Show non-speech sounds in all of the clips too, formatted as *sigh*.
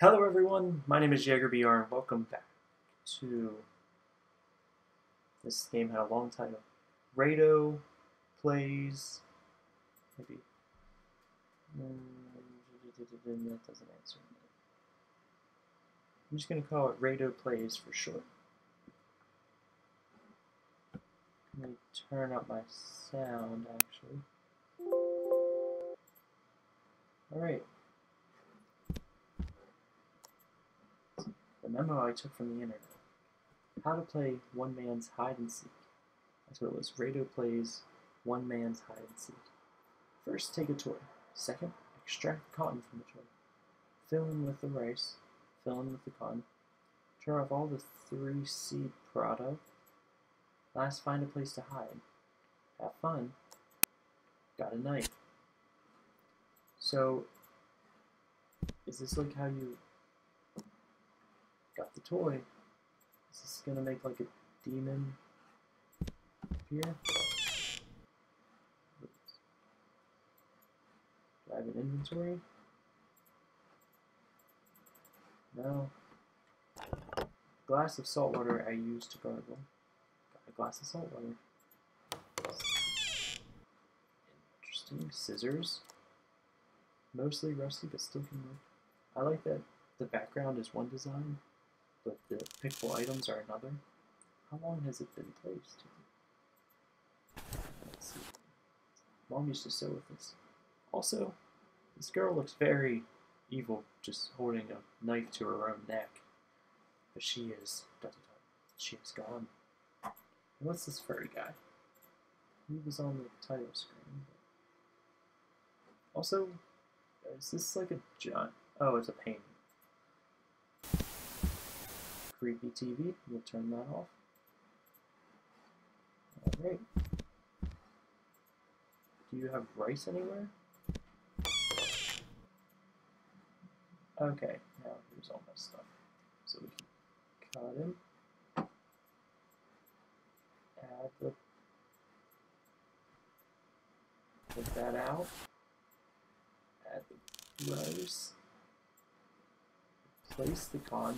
Hello everyone, my name is YeagerBR and welcome back to this game had a long title. Rado plays maybe that doesn't answer me. I'm just gonna call it Rado plays for short. Let me turn up my sound actually. Alright. Memo I took from the internet. How to play one man's hide and seek. What it was. Rado plays one man's hide and seek. First, take a toy. Second, extract cotton from the toy. Fill in with the rice. Fill in with the cotton. Turn off all the 3C product. Last, find a place to hide. Have fun. Got a knife. So, is this like how you got the toy? This is this gonna make like a demon appear? Do I have an inventory? No. Glass of salt water I use to gargle. Got a glass of salt water. Interesting. Scissors. Mostly rusty, but still can work. I like that the background is one design, but the pickable items are another. How long has it been placed? Let's see. Mom used to sew with this. Also, this girl looks very evil, just holding a knife to her own neck. But she is. She is gone. And what's this furry guy? He was on the title screen. Also, is this like a giant? Oh, it's a painting. Creepy TV. We'll turn that off. Alright. Do you have rice anywhere? Okay, now here's all my stuff. So we can cut him. Add the Put that out. Add the rice. Place the con.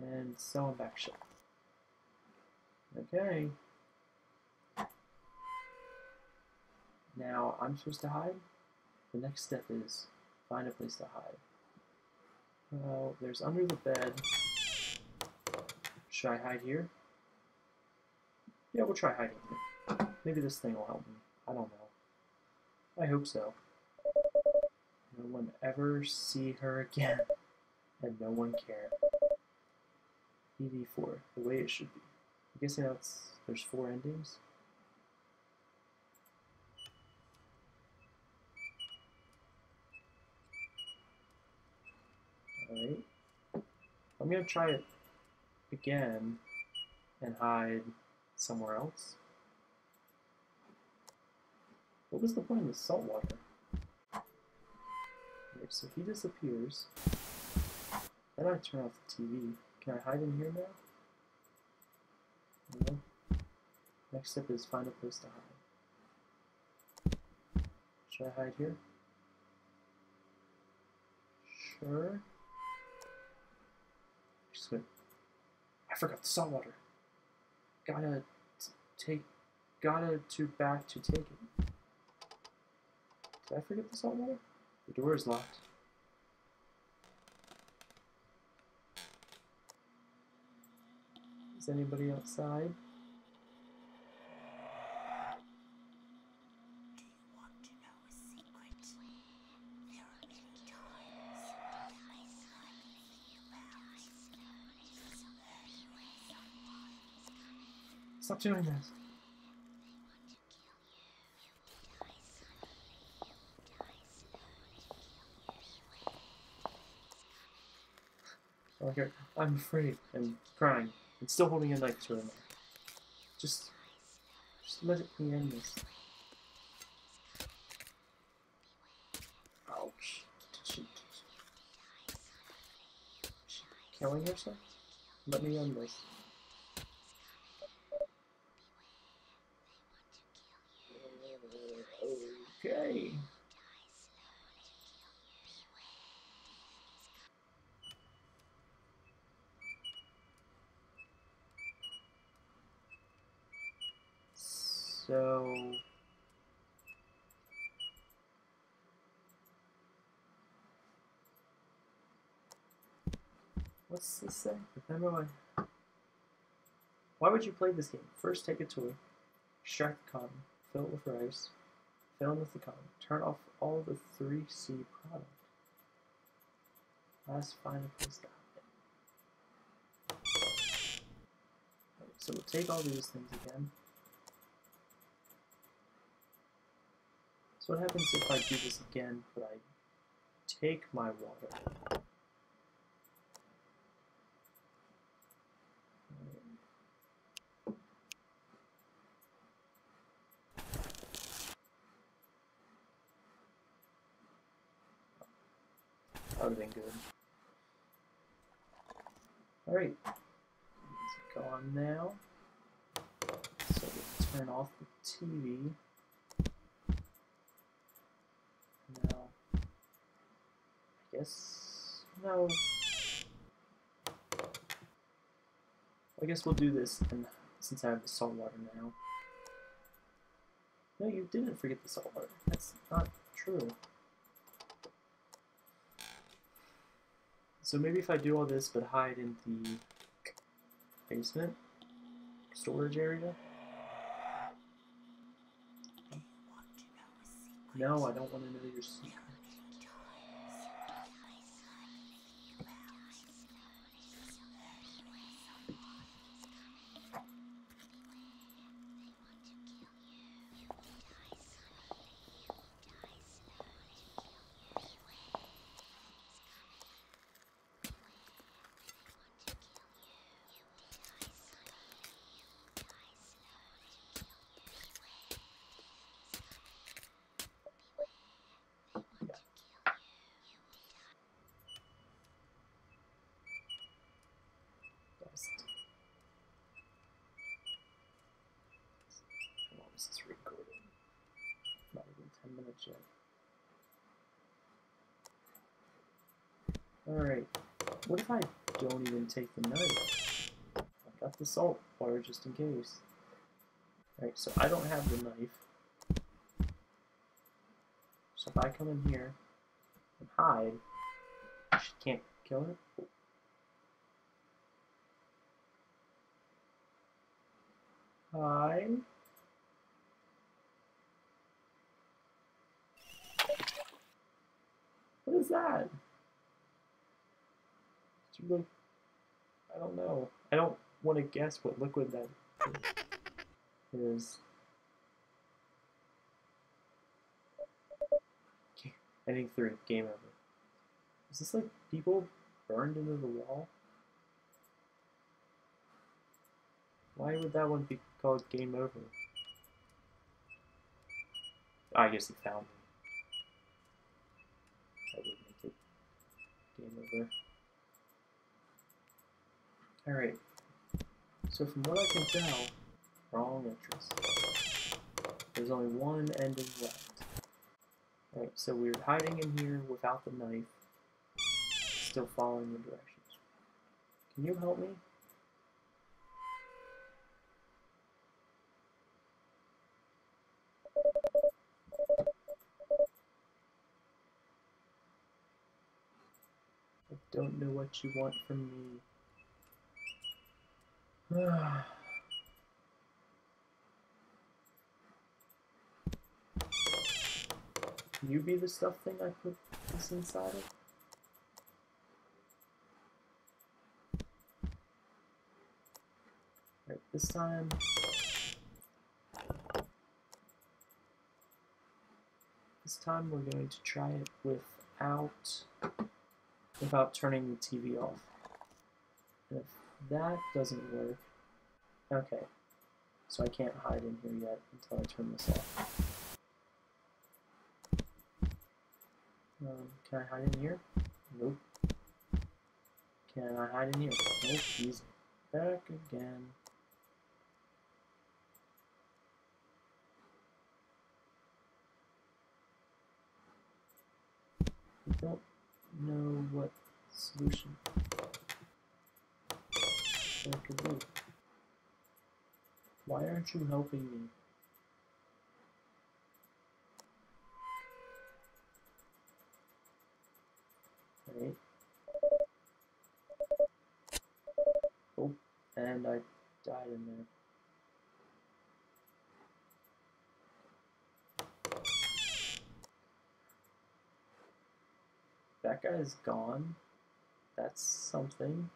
And sew him back shut. Okay. Now I'm supposed to hide. The next step is find a place to hide. Well, there's under the bed. Should I hide here? Yeah, we'll try hiding here. Maybe this thing will help me. I don't know. I hope so. No one ever see her again, *laughs* and no one care. EV4, the way it should be. I guess now it's there's four endings. Alright. I'm gonna try it again and hide somewhere else. What was the point of the salt water? Okay, so he disappears. Then I turn off the TV. Can I hide in here now? No. Next step is find a place to hide. Should I hide here? Sure. Just wait. I forgot the salt water. Gotta take. Gotta to back to take it. Did I forget the salt water? The door is locked. Is anybody outside? Stop doing this. Okay, I'm afraid and crying and still holding a knife to her. Just, just let me end this. Ouch. Did she, did she killing herself? Let me end this. Okay. So What's this say? Remember my Why would you play this game? First take a toy, extract the cotton, fill it with rice, fill in with the cotton, turn off all the 3C product. Last find a place hide it. So we'll take all these things again. So what happens if I do this again, but I take my water? Would have been good. Alright. Go on now. So we turn off the TV. Now, I guess, no. I guess we'll do this and since I have the salt water now. No, you didn't forget the salt water. That's not true. So maybe if I do all this but hide in the basement storage area. No, I don't want to know your secret. Best. How long is this recording? 10 minutes yet. Alright, what if I don't even take the knife? I got the salt water just in case. Alright, so I don't have the knife. So if I come in here and hide, she can't kill her? Hi. What is that? Look? I don't know. I don't want to guess what liquid that is. Ending three. Game over. Is this like people burned into the wall? Why would that one be called game over? Ah, I guess he found me. That would make Alright. So from what I can tell, wrong entrance. There's only one ending left. Alright, so we're hiding in here without the knife, still following the directions. Can you help me? I don't know what you want from me. *sighs* Can you be the stuff thing I put this inside of? Right, this time. This time we're going to try it without without turning the TV off. If that doesn't work, okay. So I can't hide in here yet until I turn this off. Um, can I hide in here? Nope. Can I hide in here? Nope, he's back again. Don't know what solution could be. Why aren't you helping me? Right. Oh, and I died in there. Guy's gone. That's something.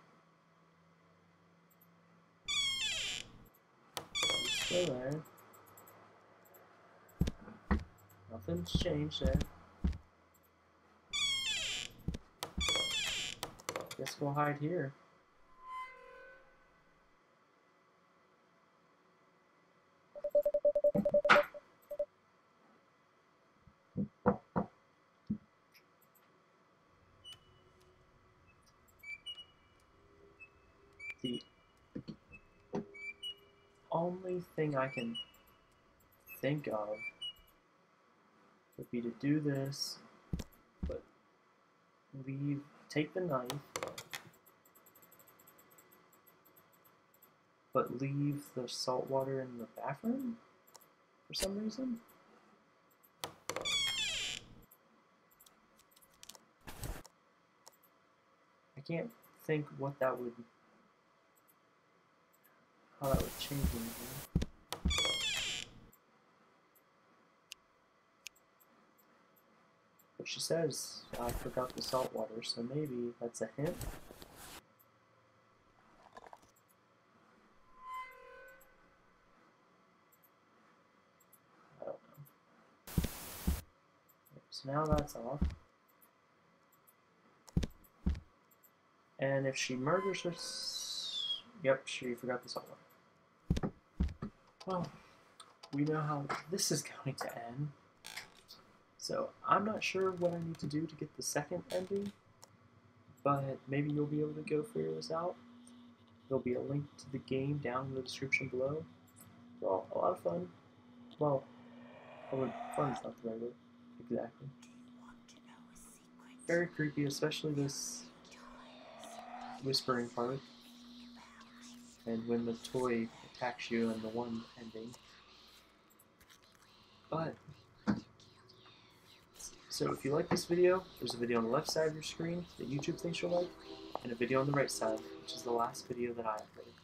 Still there. Nothing's changed there. Guess we'll hide here. The only thing I can think of would be to do this, but leave, take the knife, but leave the salt water in the bathroom for some reason. I can't think what that would, how that would change anything. But she says I forgot the salt water, so maybe that's a hint. I don't know. So now that's off. And if she murders her... Yep, she forgot the salt water. Well, we know how this is going to end. So I'm not sure what I need to do to get the second ending, but maybe you'll be able to go figure this out. There'll be a link to the game down in the description below. They're a lot of fun. Well, I would, fun's not the right word, exactly. Very creepy, especially this whispering part. And when the toy attacks you in the one ending. But so if you like this video, there's a video on the left side of your screen that YouTube thinks you'll like, and a video on the right side, which is the last video that I uploaded.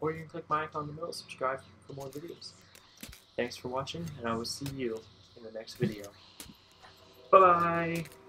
Or you can click my icon in the middle, subscribe for more videos. Thanks for watching, and I will see you in the next video. Bye-bye!